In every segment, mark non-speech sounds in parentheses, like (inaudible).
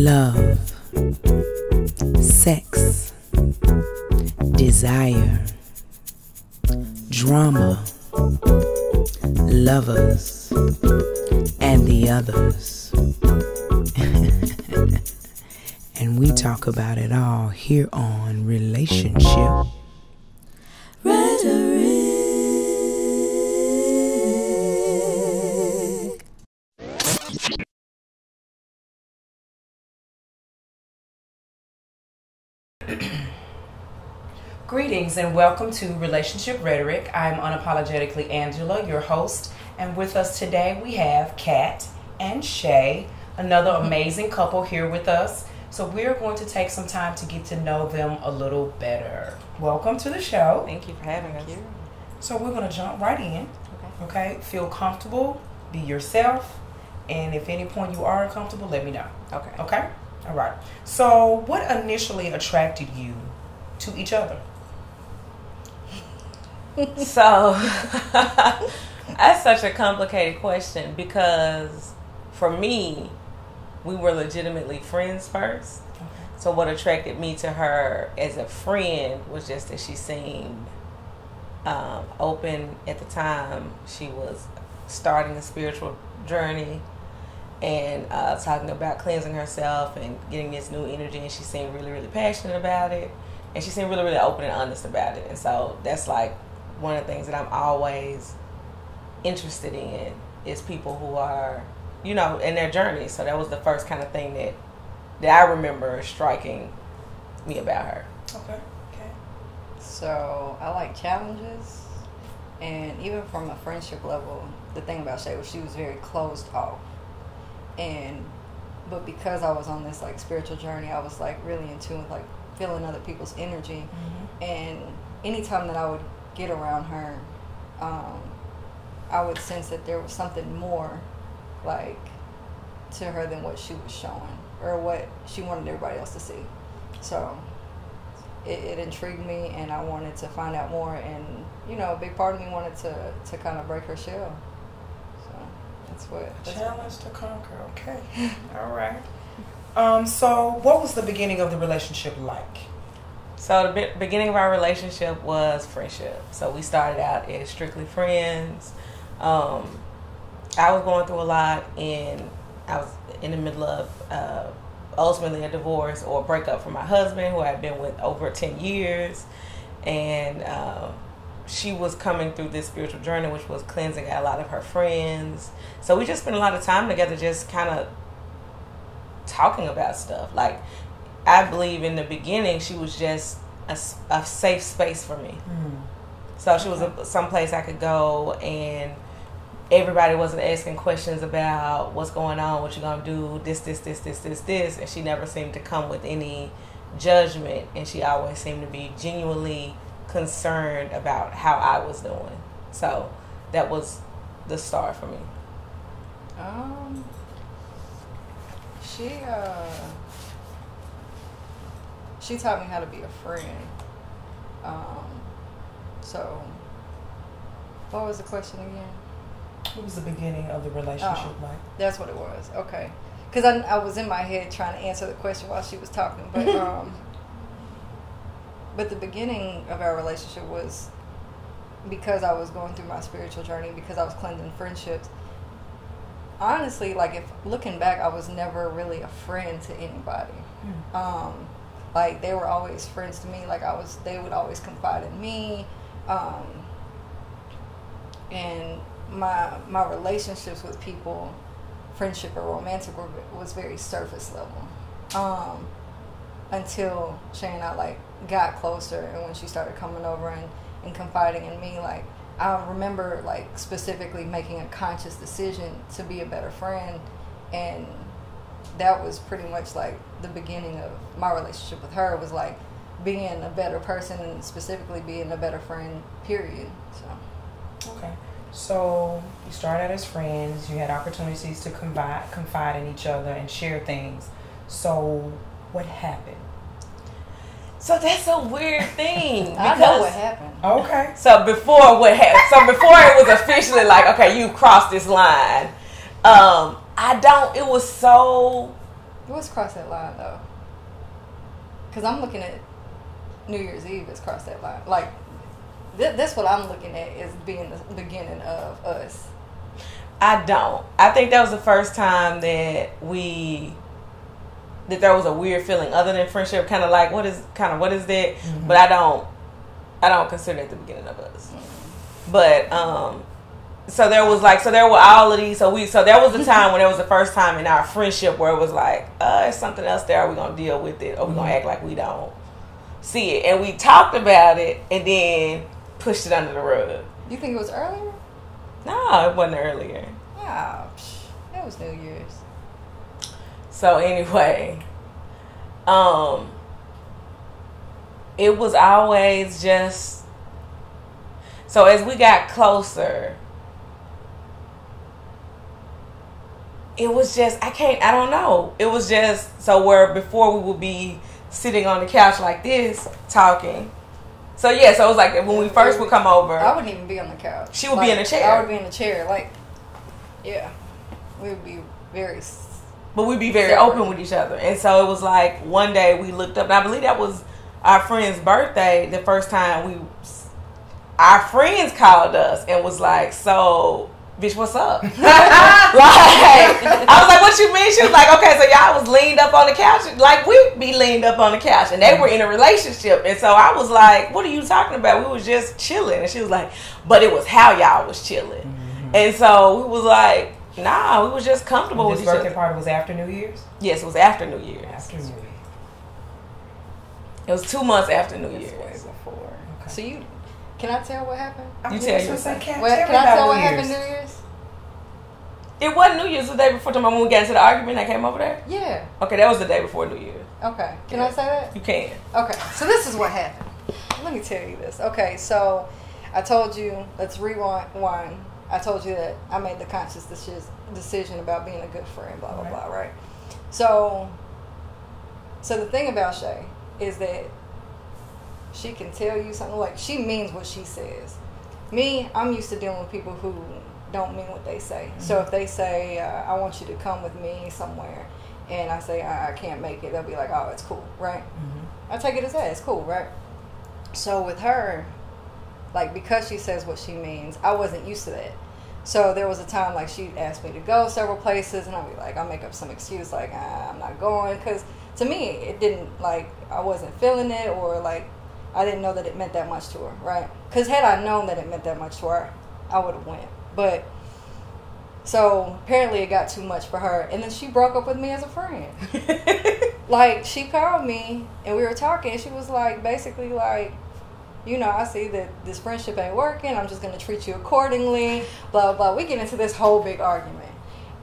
love, sex, desire, drama, lovers, and the others. (laughs) and we talk about it all here on Relationship Greetings and welcome to Relationship Rhetoric. I'm unapologetically Angela, your host, and with us today we have Kat and Shay, another amazing couple here with us. So we're going to take some time to get to know them a little better. Welcome to the show. Thank you for having us. So we're going to jump right in. Okay. Okay. Feel comfortable, be yourself, and if any point you are uncomfortable, let me know. Okay. Okay? All right. So, what initially attracted you to each other? So (laughs) that's such a complicated question because for me, we were legitimately friends first. So what attracted me to her as a friend was just that she seemed um, open at the time. She was starting a spiritual journey and uh, talking about cleansing herself and getting this new energy. And she seemed really, really passionate about it. And she seemed really, really open and honest about it. And so that's like one of the things that I'm always interested in is people who are, you know, in their journey. So that was the first kind of thing that that I remember striking me about her. Okay. Okay. So I like challenges, and even from a friendship level, the thing about Shay was she was very closed off, and but because I was on this like spiritual journey, I was like really in tune with like feeling other people's energy, mm-hmm. and anytime that I would get around her, um, I would sense that there was something more, like, to her than what she was showing or what she wanted everybody else to see. So it, it intrigued me, and I wanted to find out more. And you know, a big part of me wanted to to kind of break her shell. So that's what. That's Challenge to conquer. Okay. (laughs) All right. Um. So, what was the beginning of the relationship like? So the be- beginning of our relationship was friendship. So we started out as strictly friends. Um, I was going through a lot, and I was in the middle of uh, ultimately a divorce or a breakup from my husband, who I'd been with over ten years, and uh, she was coming through this spiritual journey, which was cleansing a lot of her friends. So we just spent a lot of time together, just kind of talking about stuff. Like I believe in the beginning, she was just a safe space for me. So she was a, someplace I could go, and everybody wasn't asking questions about what's going on, what you're gonna do, this, this, this, this, this, this, and she never seemed to come with any judgment, and she always seemed to be genuinely concerned about how I was doing. So that was the start for me. Um, she uh, she taught me how to be a friend. Um, so what was the question again? What was the beginning of the relationship Oh. like? That's what it was. Okay, because I, I was in my head trying to answer the question while she was talking, but (laughs) um, but the beginning of our relationship was because I was going through my spiritual journey, because I was cleansing friendships. Honestly, like if looking back, I was never really a friend to anybody. Um, like they were always friends to me. Like I was, they would always confide in me. Um, and my my relationships with people, friendship or romantic, were, was very surface level. Um, until Shay and I like got closer, and when she started coming over and, and confiding in me, like I remember like specifically making a conscious decision to be a better friend, and that was pretty much like the beginning of my relationship with her. Was like being a better person and specifically being a better friend. Period. So. Okay. So you started as friends. You had opportunities to confide, confide in each other and share things. So what happened? So that's a weird thing. (laughs) I know what happened. Okay. (laughs) So before what happened? So before it was officially like, okay, you crossed this line. Um, I don't. It was so It was cross that line though? Because I'm looking at New Year's Eve as cross that line. Like, th- that's what I'm looking at is being the beginning of us. I don't. I think that was the first time that we that there was a weird feeling other than friendship, kind of like what is kind of what is that? Mhm. But I don't. I don't consider it the beginning of us. But um, so there was like so there were all of these. So we so there was a time when there was the first time in our friendship where it was like, uh, it's something else there. Are we gonna deal with it, or we gonna Mhm. act like we don't see it? And we talked about it, and then pushed it under the rug. You think it was earlier? No, it wasn't earlier. Psh, it was New Year's. So anyway, um it was always just so as we got closer it was just I can't I don't know. It was just so where before we would be sitting on the couch like this talking. So yeah, so it was like when we first would come over. I wouldn't even be on the couch. She would be in a chair. I would be in a chair. Like, yeah, we would be very. But we'd be very Separate. open with each other. And so it was like one day we looked up, and I believe that was our friend's birthday, the first time we, our friends called us and was like, so, bitch, what's up? (laughs) like, I was like, what you mean? She was like, okay, so y'all was leaned up on the couch. Like, we'd be leaned up on the couch, and they were in a relationship. And so I was like, what are you talking about? We was just chilling. And she was like, but it was how y'all was chilling. Mhm. And so we was like, nah, we was just comfortable And with this each birthday other. party was after New Year's. Yes, it was after New Year's. After New Year's. It was two months after New That's way Year's. before. Okay. So you, can I tell what happened? You was tell yourself. say, Kat, Well, tell can I tell what New happened New Year's? It wasn't New Year's the day before. Tomorrow when we got into the argument, I came over there. Yeah. Okay, that was the day before New Year's. Okay. Can I say that? You can. Okay, so this is what happened. Let me tell you this. Okay, so I told you, let's rewind. One, I told you that I made the conscious decision about being a good friend, blah blah Right. blah, right? So, so the thing about Shay is that she can tell you something like she means what she says. Me, I'm used to dealing with people who don't mean what they say. So if they say, uh, "I want you to come with me somewhere," and I say I, I can't make it, they'll be like, "Oh, it's cool, right?" Mhm. I take it as that. It's cool, right? So with her, like because she says what she means, I wasn't used to that. So there was a time like she asked me to go several places, and I'd be like, I'll make up some excuse like ah, I'm not going, because to me it didn't like I wasn't feeling it or like I didn't know that it meant that much to her, right? Because had I known that it meant that much to her, I would have went. But so apparently it got too much for her, and then she broke up with me as a friend (laughs) like she called me and we were talking she was like basically like you know i see that this friendship ain't working i'm just going to treat you accordingly blah blah blah we get into this whole big argument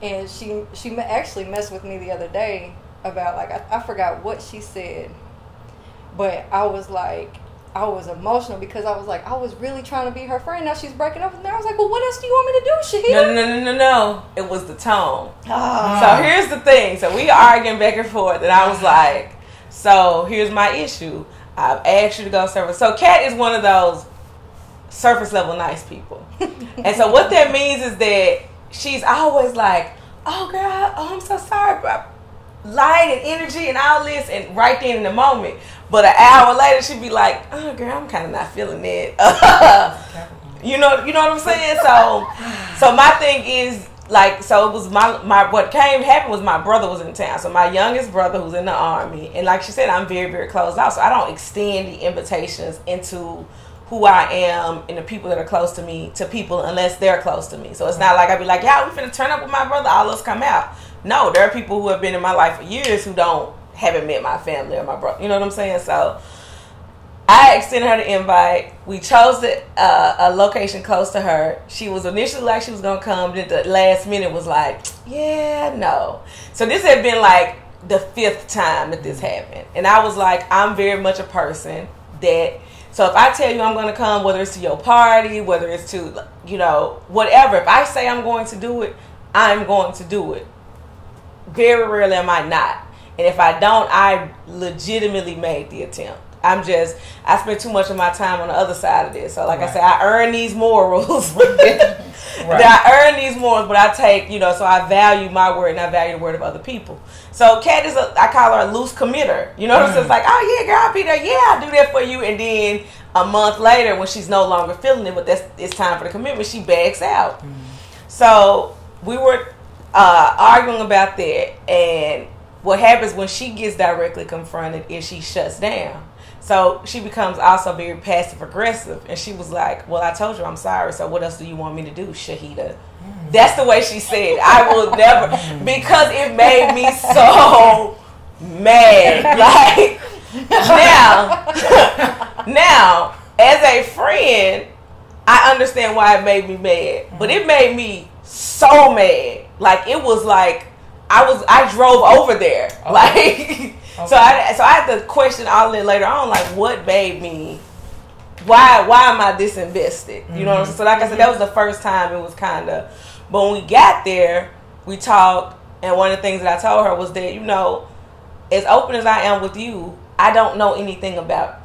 and she she actually messed with me the other day about like I, I forgot what she said but i was like i was emotional because i was like i was really trying to be her friend now she's breaking up with me i was like well what else do you want me to do Shahidah? no, no, no, no, no. It was the tone. Ah. So here's the thing. So we arguing back and forth, and I was like, "So here's my issue. I've asked you to go surface." So Kat is one of those surface level nice people, (laughs) and so what that means is that she's always like, "Oh girl, oh I'm so sorry, bro." Light and energy and all this, and right then in the moment. But an hour later, she'd be like, "Oh girl, I'm kind of not feeling it." (laughs) You know, you know what I'm saying. So, so my thing is like, so it was my my what came happened was my brother was in town. So my youngest brother who's in the army, and like she said, I'm very very closed out. So I don't extend the invitations into who I am and the people that are close to me to people unless they're close to me. So it's not like I'd be like, yeah, we finna turn up with my brother, all of us come out. No, there are people who have been in my life for years who don't haven't met my family or my brother. You know what I'm saying? So I extended her the invite. We chose the, uh, a location close to her. She was initially like she was gonna come. Then the last minute was like, yeah, no. So this had been like the fifth time that this happened, and I was like, I'm very much a person that. So if I tell you I'm gonna come, whether it's to your party, whether it's to you know whatever, if I say I'm going to do it, I'm going to do it. Very rarely am I not, and if I don't, I legitimately made the attempt. I'm just I spend too much of my time on the other side of this. So like I said, I earn these morals. (laughs) Right. That I earn these morals, but I take, you know, so I value my word and I value the word of other people. So Kat is a, I call her a loose committer. You know what I'm saying? It's mm. like, oh yeah, girl, I'll be there. Yeah, I'll do that for you. And then a month later, when she's no longer feeling it, but that's it's time for the commitment, she backs out. Mm. So we were uh, arguing about that, and what happens when she gets directly confronted is she shuts down. So she becomes also very passive aggressive, and she was like, "Well, I told you I'm sorry. So what else do you want me to do, Shahidah?" Mm. That's the way she said. I will never (laughs) mm. because it made me so mad. (laughs) Like now, (laughs) now as a friend, I understand why it made me mad, but mm. it made me so mad. Like it was like I was I drove over there. Like (laughs) so I so I had to question all that later on. Like what made me why why am I disinvested? You know what I'm? Mm-hmm. So like I said, that was the first time it was kind of. But when we got there, we talked, and one of the things that I told her was that you know, as open as I am with you, I don't know anything about.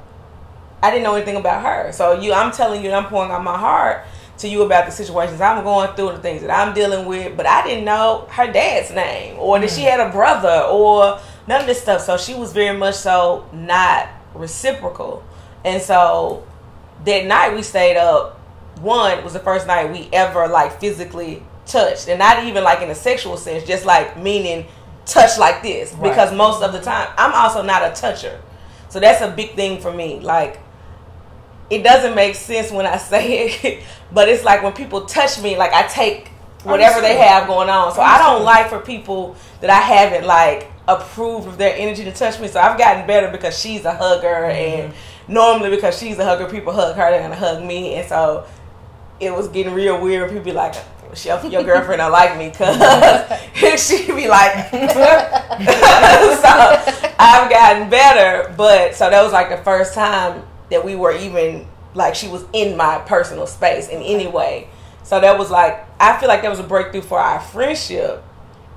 I didn't know anything about her. So you, I'm telling you, and I'm pouring out my heart to you about the situations I'm going through, and the things that I'm dealing with. But I didn't know her dad's name, or that she mm. had a brother, or none of this stuff. So she was very much so not reciprocal, and so that night we stayed up. One was the first night we ever like physically touched, and not even like in a sexual sense, just like meaning touch like this. Right. Because most of the time, I'm also not a toucher, so that's a big thing for me. Like it doesn't make sense when I (laughs) say it, but it's like when people touch me, like I take whatever they have going on. So I don't like for people that I haven't like approved of their energy to touch me. So I've gotten better because she's a hugger, Mm-hmm. and normally because she's a hugger, people hug her, they're gonna hug me, and so it was getting real weird. People be like. Your, your girlfriend don't like me because (laughs) she be like (laughs) so I've gotten better but so that was like the first time that we were even like she was in my personal space in any way. So that was like I feel like that was a breakthrough for our friendship.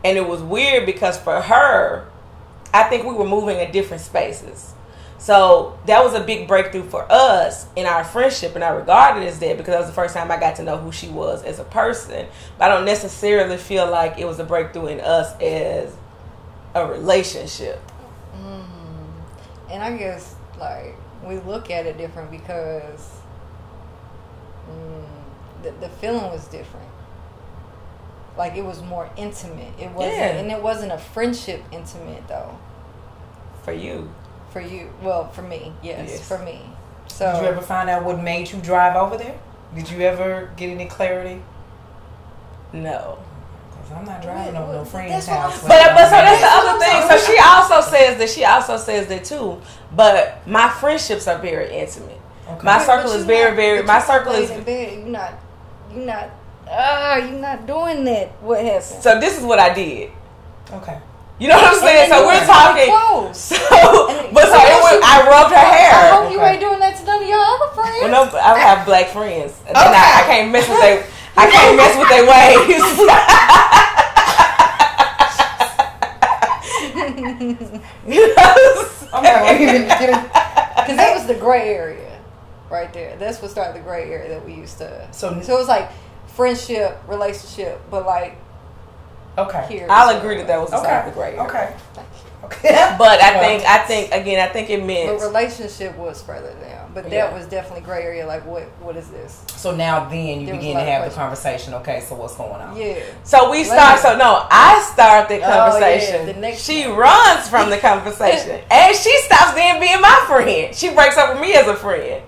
And it was weird because for her I think we were moving in different spaces. So that was a big breakthrough for us in our friendship, and I regarded it as that because that was the first time I got to know who she was as a person. But I don't necessarily feel like it was a breakthrough in us as a relationship. Mm-hmm. And I guess like we look at it different because mm, the the feeling was different. Like it was more intimate. It wasn't, Yeah. and it wasn't a friendship intimate though. For you, For you, well, for me, yes, Yes. for me. So Did you ever find out what made you drive over there? Did you ever get any clarity? no. Because I'm not driving over no friend's house. saying. But but so that's the other thing. So she also says that she also says that too. But my friendships are very intimate. Okay. My But- circle is very not- very. My circle is in bed. You not, you're not, ah, you're not doing that. What happened? so. This is what I did. Okay. You know what I'm saying? So we're talking. close. (laughs) So, but so it was, I rubbed her hair. I hair. hope you Okay. ain't doing that to none of your other friends. Well, no, I have black friends. And Okay. I, I can't mess with they. I can't mess with their ways. (laughs) you know I'm not gonna because that was the gray area, right there. That's what started the gray area that we used to. So- so it was like friendship, relationship, but like Okay. here. I'll agree that that was the side of Okay. the gray area. Okay. Thank you. Okay. But I think, I think again, I think it But meant relationship was further down, but that was definitely gray area. Like, what? What is this? So now then you There begin to have the conversation. Okay, so what's going on? Yeah. So we start. So no, I start the conversation. Oh, yeah, the next she one. runs from the (laughs) conversation, and she stops then being my friend. She breaks up with me as a friend.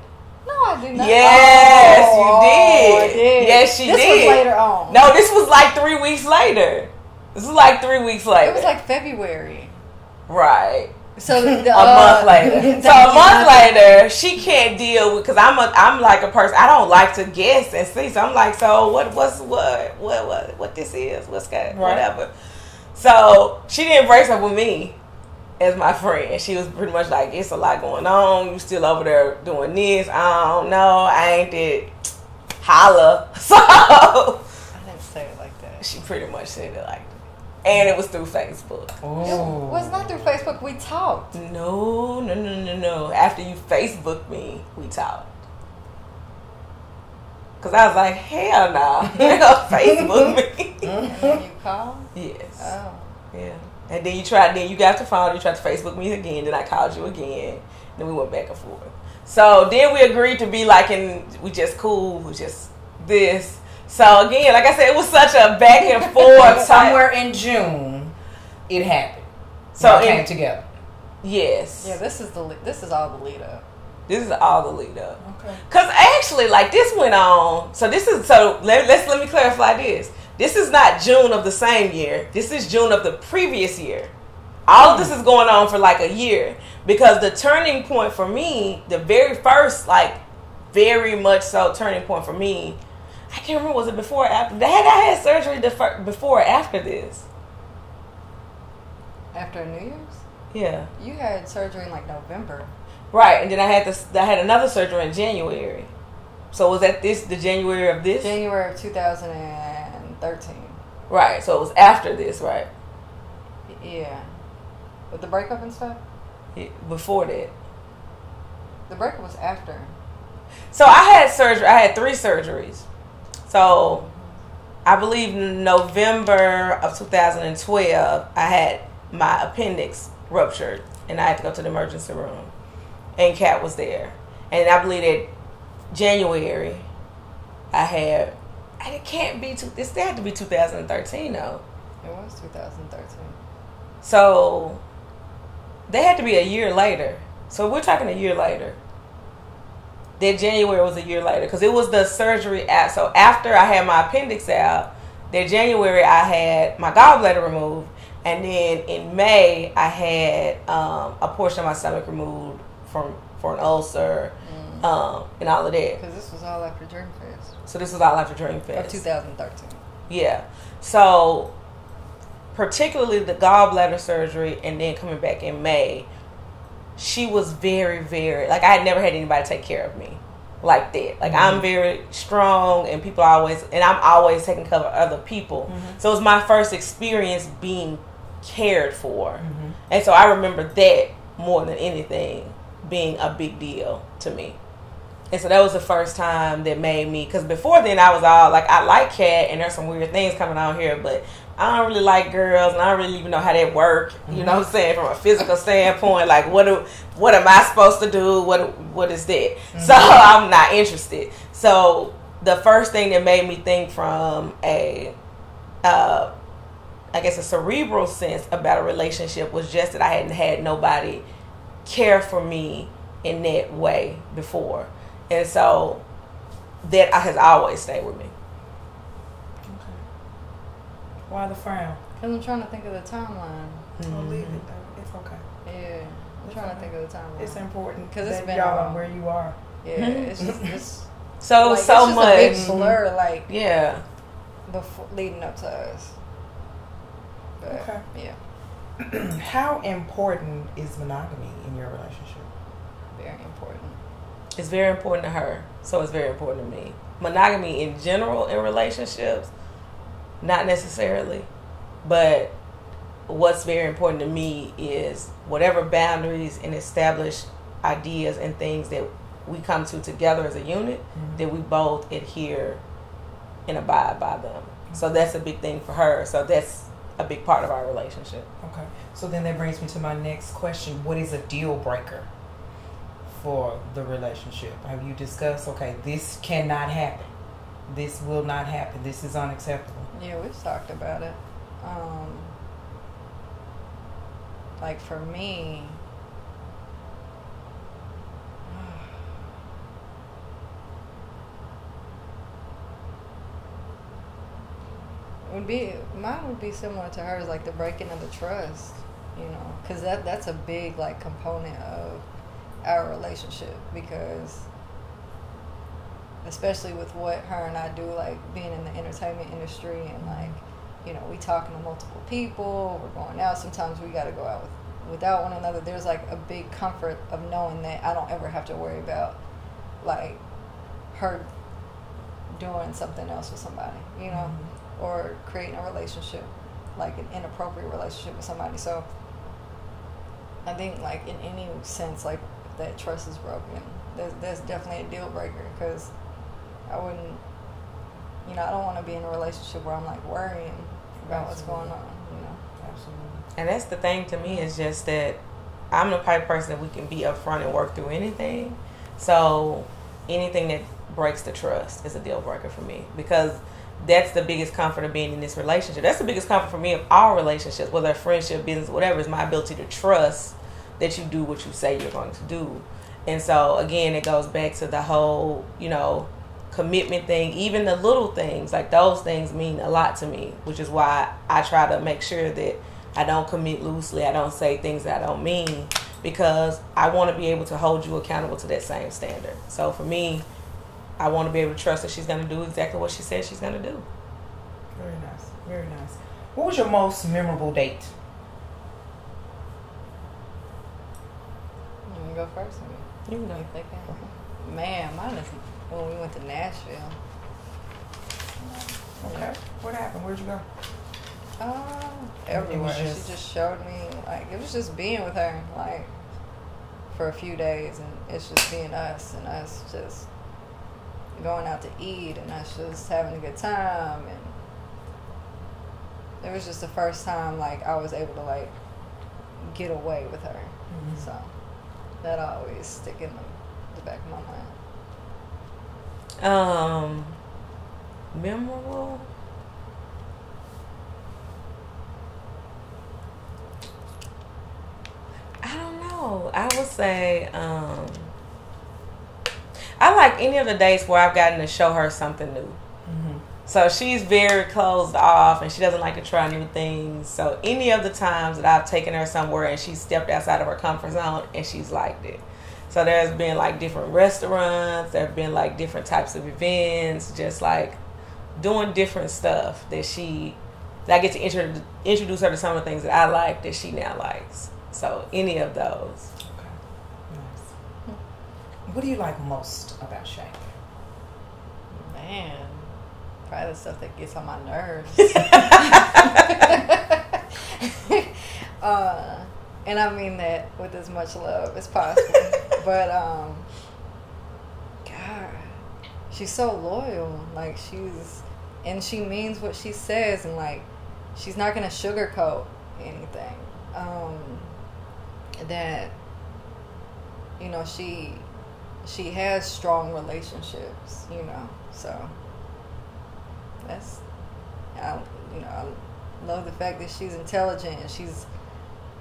No, I did not. Yes, Oh, you did. did. Yes, she this did. was later on. No, this was like three weeks later. This was like three weeks later. it was like February. right. So (laughs) the, A uh, month later. (laughs) So a month later, she can't deal with because I'm a I'm like a person. I don't like to guess and see. So I'm like, so what? What's what? What? What? What this is? What's got? Right. Whatever. So she didn't break up with me as my friend. She was pretty much like, it's a lot going on. You still over there doing this? I don't know. I ain't did holla. (laughs) So I didn't say it like that. she pretty much said it like, that. And it was through Facebook. It was not through Facebook. We talked. No, no, no, no, no. After you Facebook me, we talked. Cause I was like, hell no, (laughs) you ain't Facebook me. And (laughs) you call? Yes. Oh. Yeah. And then you tried. Then you got the phone. You tried to Facebook me again. Then I called you again. Then we went back and forth. So then we agreed to be like, and we just cool. We just this. So again, like I said, it was such a back and forth. (laughs) Somewhere in June, it happened. So So it came together. Yes. Yeah, this is the this is all the lead up. This is all the lead up. Okay. Cause actually, like this went on. So this is so. Let, let's let me clarify this. This is not June of the same year. This is June of the previous year. All of this is going on for like a year because the turning point for me, the very first, like, very much so turning point for me. I can't remember was it before or after. Had I had surgery the fir- before or after this? After New Year's, Yeah, you had surgery in like November. right. And then I had this. I had another surgery in January. So was that this the January of this? January of 2013. Right. So it was after this, right? Yeah. With the breakup and stuff? Yeah, Before that. The breakup was after. So I had surgery. I had three surgeries. So I believe November of 2012, I had my appendix ruptured, and I had to go to the emergency room, and Kat was there. And I believe that January, I had. And it can't be. Two, this had to be 2013 though. It was 2013. So they had to be a year later. So we're talking a year later. That January was a year later because it was the surgery. At, so after I had my appendix out, that January I had my gallbladder removed, and then in May I had um, a portion of my stomach removed from for an ulcer um, and all of that. Because this was all after Dream Fest. So this was all after Dream Of 2013. Yeah. So, particularly the gallbladder surgery and then coming back in May, she was very, very, like, I had never had anybody take care of me like that. Like, I'm mm-hmm. very strong and people always, and I'm always taking care of other people. Mm-hmm. So, it was my first experience being cared for. Mm-hmm. And so, I remember that more than anything being a big deal to me. And so that was the first time that made me, because before then I was all like, I like Kat, and there's some weird things coming on here, but I don't really like girls, and I don't really even know how they work. You know what I'm saying? From a physical standpoint, like what do, what am I supposed to do? What what is that? So (laughs) I'm not interested. So the first thing that made me think from a, uh, I guess a cerebral sense about a relationship was just that I hadn't had nobody care for me in that way before. And so that has always stayed with me. Why the frown? Because I'm trying to think of the timeline. Oh, leave it mm-hmm. though. It's okay. Yeah. I'm trying to think of the timeline. It's important because it's that been y'all a where you are. yeah, mm-hmm. it's just it's, (laughs) So like, so it's just much. a big blur, like Yeah. before leading up to us. But, Okay. Yeah, (clears throat) How important is monogamy in your relationship? very important. It's very important to her. So it's very important to me. Monogamy in general in relationships, not necessarily. But what's very important to me is whatever boundaries and established ideas and things that we come to together as a unit, mm-hmm. that we both adhere and abide by them. So that's a big thing for her. So that's a big part of our relationship. Okay. So then that brings me to my next question. What is a deal breaker for the relationship? Have you discussed, okay, this cannot happen. This will not happen. This is unacceptable. Yeah, we've talked about it. Um, like for me, (sighs) would be mine would be similar to hers, like the breaking of the trust. You know, because that that's a big like component of our relationship because especially with what her and I do, like being in the entertainment industry and like, you know, we talking to multiple people, we're going out. Sometimes we got to go out with, without one another. There's like a big comfort of knowing that I don't ever have to worry about like her doing something else with somebody, you know, mm-hmm. or creating a relationship, like an inappropriate relationship with somebody. So I think like in any sense, like that trust is broken, that's, that's definitely a deal breaker because I wouldn't, you know, I don't want to be in a relationship where I'm like worrying about what's going on. You know. Absolutely. And that's the thing to me is just that I'm the type of person that we can be upfront and work through anything. So anything that breaks the trust is a deal breaker for me because that's the biggest comfort of being in this relationship. That's the biggest comfort for me of all relationships, whether friendship, business, whatever, is my ability to trust that you do what you say you're going to do. And so again, it goes back to the whole, you know, commitment thing, even the little things, like those things mean a lot to me, which is why I try to make sure that I don't commit loosely. I don't say things that I don't mean because I want to be able to hold you accountable to that same standard. So for me, I want to be able to trust that she's going to do exactly what she said she's going to do. Very nice. Very nice. What was your most memorable date? You wanna go first? You know. You thinking? Man, mine is when we went to Nashville. Okay. What happened? Where'd you go? Um, everywhere. just- She just showed me like it was just being with her like for a few days, and it's just being us and us just going out to eat and us just having a good time and it was just the first time like I was able to like get away with her. Mm-hmm. So that always stick in the, the back of my mind. Um, memorable. I don't know. I would say um, I like any of the dates where I've gotten to show her something new. Mm-hmm. So she's very closed off and she doesn't like to try new things. So any of the times that I've taken her somewhere and she stepped outside of her comfort zone and she's liked it. So there's been like different restaurants, there've been like different types of events, just like doing different stuff that she that I get to intro, introduce her to some of the things that I like that she now likes. So any of those. Okay. Nice. What do you like most about Shay? Man, probably the stuff that gets on my nerves. (laughs) (laughs) uh, and I mean that with as much love as possible. But um, God, she's so loyal. Like she's, and she means what she says, and like she's not gonna sugarcoat anything. Um, that you know she she has strong relationships. You know, so that's I you know I love the fact that she's intelligent and she's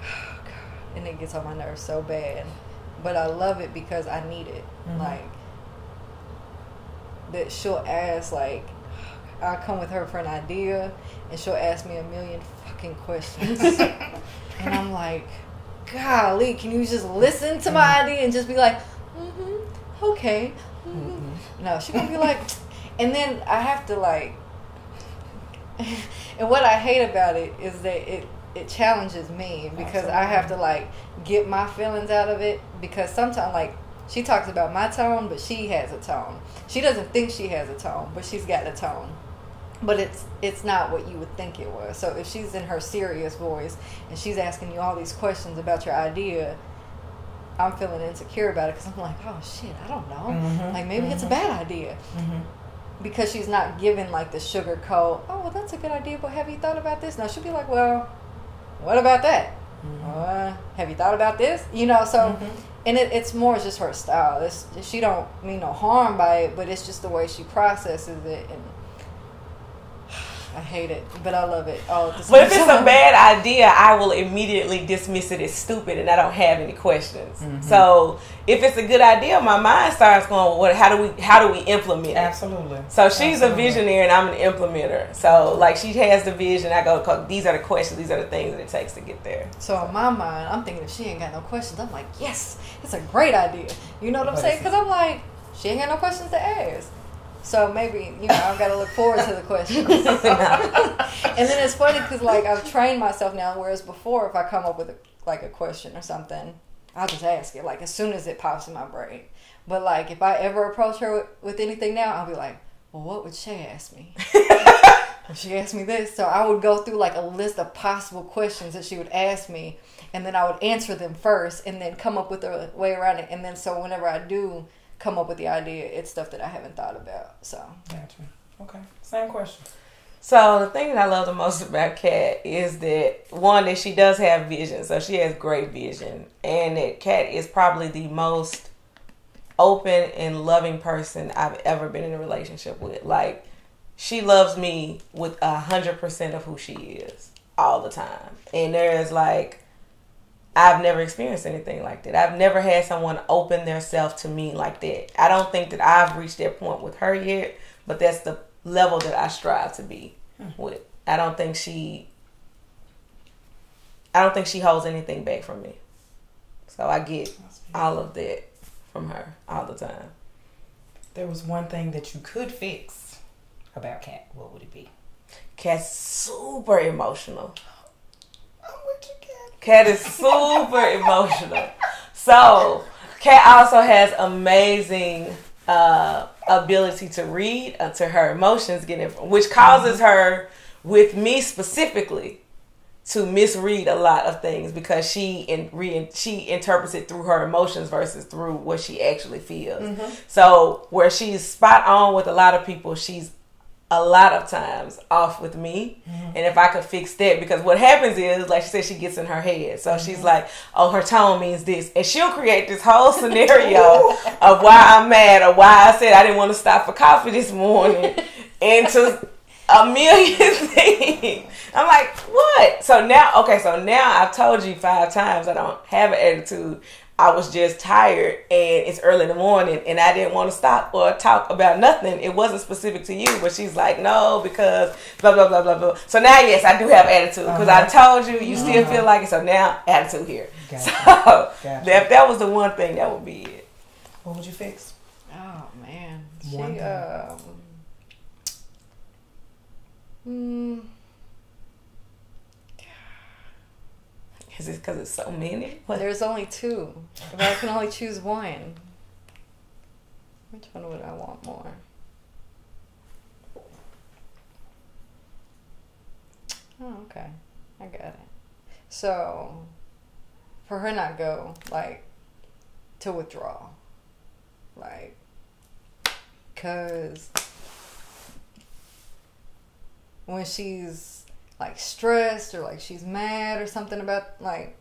(sighs) God, and it gets on my nerves so bad but I love it because I need it Mhm. like that she'll ask like I'll come with her for an idea and she'll ask me a million fucking questions (laughs) and I'm like golly can you just listen to my idea and just be like mm-hmm okay mm-hmm. Mm-hmm. No, she gonna be like, and then I have to like, (laughs) and what I hate about it is that it it challenges me because I have to like get my feelings out of it because sometimes like she talks about my tone, but she has a tone. She doesn't think she has a tone, but she's got a tone. But it's it's not what you would think it was. So if she's in her serious voice and she's asking you all these questions about your idea, I'm feeling insecure about it because I'm like, oh shit, I don't know. Mhm, Like maybe it's a bad idea Mm-hmm. because she's not giving like the sugar coat. Oh, well, that's a good idea, but have you thought about this? Now she'll be like, well, what about that? Mm-hmm. Uh, have you thought about this? You know, so Mhm. and it, it's more just her style. It's, she don't mean no harm by it, but it's just the way she processes it, and I hate it, but I love it. all at the But if it's a bad idea, I will immediately dismiss it as stupid, and I don't have any questions. Mhm. So if it's a good idea, my mind starts going, "What? How do we? How do we implement it?" Absolutely. So she's Absolutely. a visionary, and I'm an implementer. So like she has the vision, I go, "These are the questions. These are the things that it takes to get there." So in my mind, I'm thinking if she ain't got no questions, I'm like, yes, it's a great idea. You know what I'm But saying? Because I'm like, she ain't got no questions to ask. So maybe you know I've got to look forward to the questions. (laughs) and then it's funny because like I've trained myself now, whereas before if I come up with a, like a question or something, I'll just ask it like as soon as it pops in my brain. But like if I ever approach her with, with anything now, I'll be like, well, what would Shay ask me? (laughs) She asked me this, so I would go through like a list of possible questions that she would ask me, and then I would answer them first, and then come up with a way around it. And then so whenever I do come up with the idea, it's stuff that I haven't thought about. So Gotcha. Okay. Same question. So the thing that I love the most about Kat is that one that she does have vision, so she has great vision, and that Kat is probably the most open and loving person I've ever been in a relationship with. Like she loves me with a hundred percent of who she is all the time, and there's like I've never experienced anything like that. I've never had someone open their self to me like that. I don't think that I've reached that point with her yet, but that's the level that I strive to be hmm. with. I don't think she I don't think she holds anything back from me. So I get all of that from her all the time. There was one thing that you could fix about Kat. What would it be? Kat's super emotional. I'm with you, Kat. Kat is super emotional. So Kat also has amazing uh, ability to read uh, until her emotions get in, which causes mm-hmm. her, with me specifically, to misread a lot of things because she in re she interprets it through her emotions versus through what she actually feels. Mm-hmm. So where she's spot on with a lot of people, she's a lot of times off with me. Mm-hmm. And if I could fix that, because what happens is, like she said, she gets in her head. So mm-hmm. she's like, oh, her tone means this. And she'll create this whole scenario (laughs) of why I'm mad or why I said I didn't want to stop for coffee this morning (laughs) into a million (laughs) things. I'm like, what? So now, okay, so now I've told you five times I don't have an attitude. I was just tired and it's early in the morning and I didn't want to stop or talk about nothing. It wasn't specific to you, but she's like, no, because blah, blah, blah, blah, blah. So now, yes, I do have attitude because I told you, you still feel like it. So now, attitude here. Gotcha. So Gotcha. that, that was the one thing that would be it. What would you fix? Oh man, she One thing. um. Mm, Is it because it's so many? What? there's only two. If I can only choose one, which one would I want more? Oh, okay. I got it. So, for her not go, like, to withdraw. Like, because when she's, like, stressed or, like, she's mad or something about, like,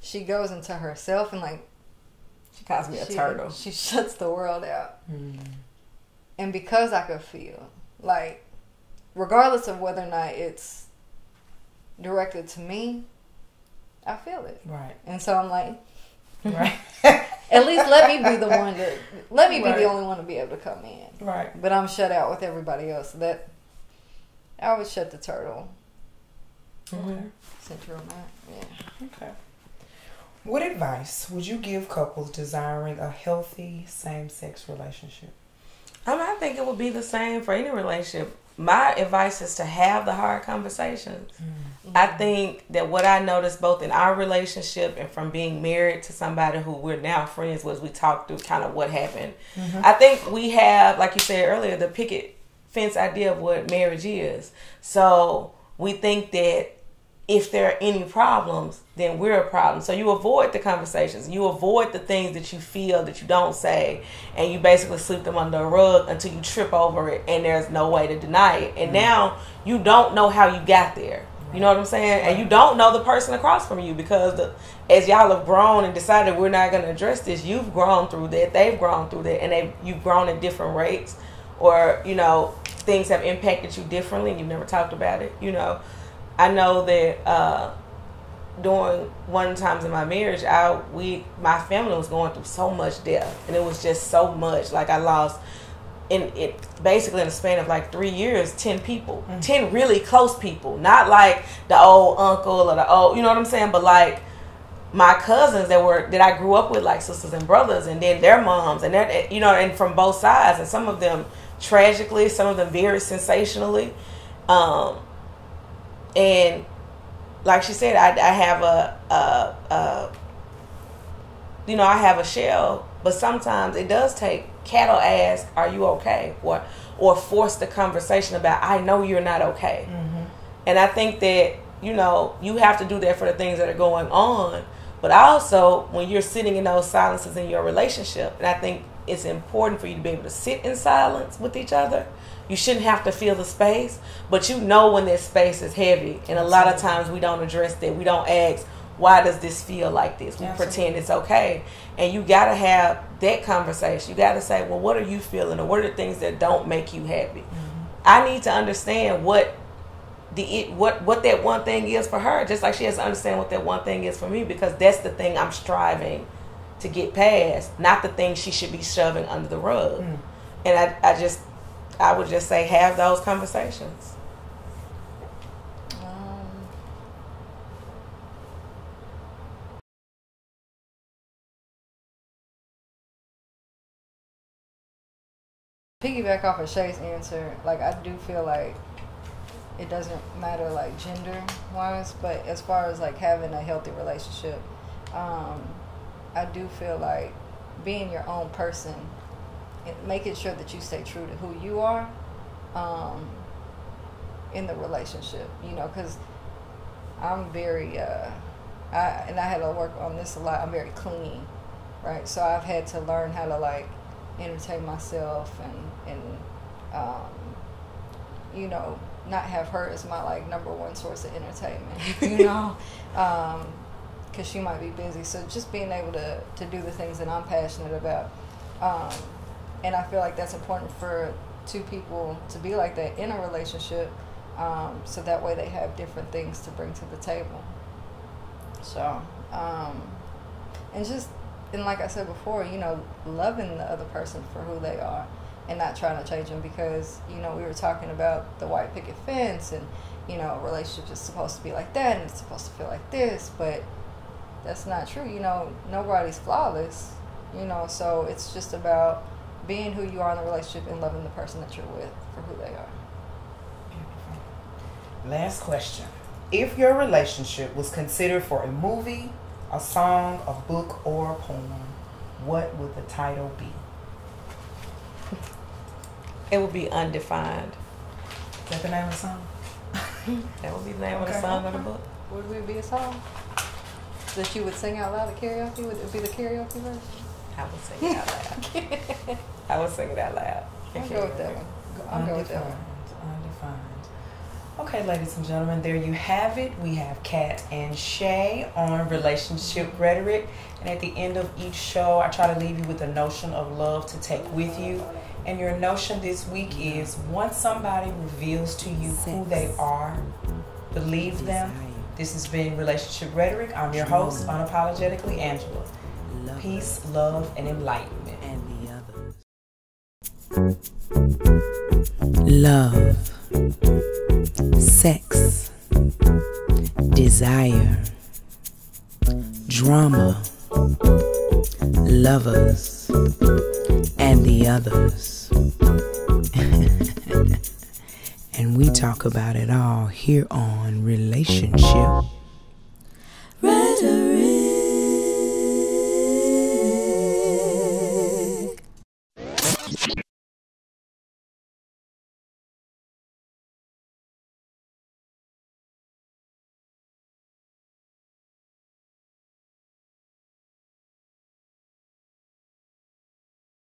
she goes into herself and, like, She calls me a she, turtle. She shuts the world out. Hmm. And because I could feel, like, regardless of whether or not it's directed to me, I feel it. Right. And so I'm like, Right. (laughs) at least let me be the (laughs) one to, let me be Right. the only one to be able to come in. right. But I'm shut out with everybody else. That, I would shut the turtle. Mm-hmm. Okay. Center on that. Yeah. Okay. What advice would you give couples desiring a healthy same-sex relationship? I mean, I think it would be the same for any relationship. My advice is to have the hard conversations. Mm. I think that what I noticed both in our relationship and from being married to somebody who we're now friends with, we talked through kind of what happened. Mm-hmm. I think we have, like you said earlier, the picket fence idea of what marriage is. So we think that if there are any problems, then we're a problem. So you avoid the conversations. You avoid the things that you feel that you don't say, and you basically sweep them under a rug until you trip over it, and there's no way to deny it. And mm-hmm. now you don't know how you got there. You know what I'm saying? And you don't know the person across from you because the, as y'all have grown and decided we're not going to address this, you've grown through that. They've grown through that, and they you've grown at different rates, or you know things have impacted you differently, and you've never talked about it. You know, I know that uh, during one times in my marriage, I we my family was going through so much death, and it was just so much. Like I lost in it basically in a span of like three years, ten people, ten really close people, not like the old uncle or the old, you know what I'm saying, but like my cousins that were that I grew up with, like sisters and brothers, and then their moms, and their you know, and from both sides, and some of them tragically, some of them very sensationally, um, and like she said, I, I have a, a, a you know, I have a shell, but sometimes it does take cattle ask, "Are you okay?" or or force the conversation about, "I know you're not okay," and I think that you know you have to do that for the things that are going on, but also when you're sitting in those silences in your relationship, and I think it's important for you to be able to sit in silence with each other. You shouldn't have to feel the space, but you know when that space is heavy. And a lot of times we don't address that. We don't ask, why does this feel like this? We Absolutely. pretend it's okay. And you got to have that conversation. You got to say, well, what are you feeling? Or what are the things that don't make you happy? Mm-hmm. I need to understand what the it, what what that one thing is for her, just like she has to understand what that one thing is for me, because that's the thing I'm striving to get past, not the thing she should be shoving under the rug. Mm. And I, I just, I would just say, have those conversations. Um, piggyback off of Shay's answer, like I do feel like it doesn't matter like gender wise, but as far as like having a healthy relationship, um, I do feel like being your own person, and making sure that you stay true to who you are, um, in the relationship, you know, because I'm very, uh, I and I had to work on this a lot. I'm very clingy, right? So I've had to learn how to like entertain myself and and um, you know not have her as my like number one source of entertainment. (laughs) You know, because she might be busy. So just being able to to do the things that I'm passionate about, um, and I feel like that's important for two people to be like that in a relationship. Um, so that way they have different things to bring to the table. So, um, and just, and like I said before, you know, loving the other person for who they are and not trying to change them because, you know, we were talking about the white picket fence and, you know, a relationship is supposed to be like that and it's supposed to feel like this, but that's not true. You know, nobody's flawless, you know, so it's just about being who you are in the relationship and loving the person that you're with for who they are. Beautiful. Last question. If your relationship was considered for a movie, a song, a book, or a poem, what would the title be? (laughs) It would be undefined. Is that the name of the song? (laughs) That would be the name of Okay. the song or the book. Would it be a song that you would sing out loud at karaoke? Would it be the karaoke version? I would sing it out loud. (laughs) I would sing it out loud. I'll go with that one. I'll go with that one. Undefined. Okay, ladies and gentlemen, there you have it. We have Kat and Shay on relationship rhetoric. And at the end of each show, I try to leave you with a notion of love to take with you. And your notion this week is once somebody reveals to you who they are, believe them. This has been Relationship Rhetoric. I'm your host, unapologetically Angela. Peace, love, and enlightenment. and the others. Love, sex, desire, drama, lovers, and the others. (laughs) and we talk about it all here on Relationship Rhetoric.